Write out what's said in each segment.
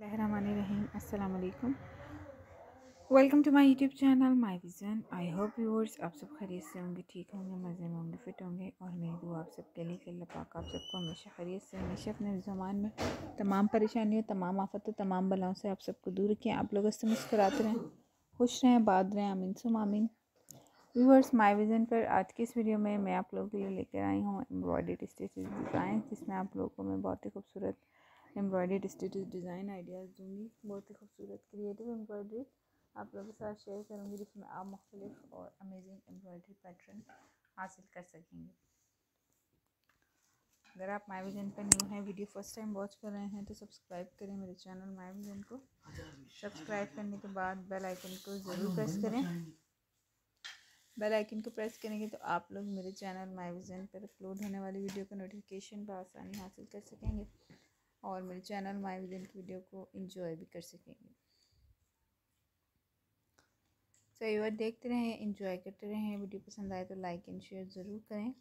الرحمن الرحیم السلام علیکم welcome to my YouTube channel my vision I hope viewers آپ سب خیریت سے ہوں گے ٹھیک ہوں گے مزے میں ہوں گے فٹ ہوں گے اور میری دعا آپ سب کے لیے کہ اللہ پاک آپ سب کو ہمیشہ خیریت سے ہمیشہ اپنے زمان میں تمام پریشانیوں تمام آفتوں تمام بلاؤں سے آپ سب کو دور رکھیں آپ لوگ اس سے مسکراتے رہیں خوش رہیں باد رہیں امین سم آمین ویورس مائی ویژن پر آج کی اس ویڈیو میں میں آپ لوگوں کے لیے لے کر آئی ہوں امبرائڈری اسٹیچز ڈیزائن جس میں آپ لوگوں کو میں بہت ہی خوبصورت امبرائڈری اسٹیٹس ڈیزائن آئیڈیاز دوں گی بہت ہی خوبصورت کریٹو امبرائڈری آپ لوگوں کے ساتھ شیئر کروں گی جس میں آپ مختلف اور امیزنگ امبرائڈری پیٹرن حاصل کر سکیں گے اگر آپ مائی ویژن پر نیو ہیں ویڈیو فرسٹ ٹائم واچ کر رہے ہیں تو سبسکرائب کریں میرے چینل مائی ویژن کو سبسکرائب کرنے کے بعد بیل آئیکن کو ضرور پریس کریں بیل آئیکن کو پریس کریں گے تو آپ لوگ میرے چینل مائی ویژن پر اپلوڈ ہونے والی ویڈیو کا نوٹیفیکیشن بآسانی حاصل کر سکیں گے اور میرے چینل مائی ودن کی ویڈیو کو انجوائے بھی کر سکیں گے۔ صحیح اور دیکھتے رہیں، انجوائے کرتے رہیں۔ ویڈیو پسند آئے تو لائک اینڈ شیئر ضرور کریں۔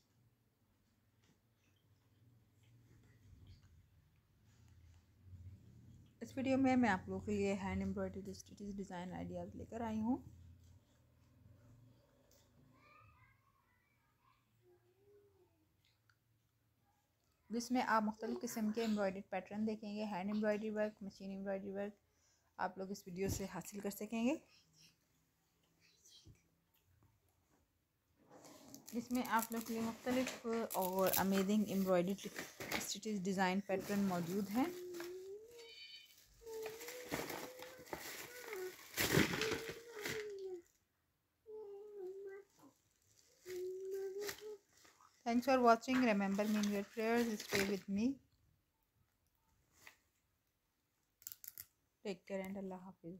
اس ویڈیو میں میں آپ لوگوں کے لیے hand embroidery status design ideas لے کر آئی ہوں۔ جس میں آپ مختلف قسم کے امبرائڈری پیٹرن دیکھیں گے hand embroidery work machine embroidery work آپ لوگ اس ویڈیو سے حاصل کر سکیں گے۔ جس میں آپ لوگ کے لیے مختلف اور amazing embroidery stitches design pattern موجود ہیں۔ Thanks for watching. Remember me in your prayers. Stay with me. Take care and Allah Hafiz.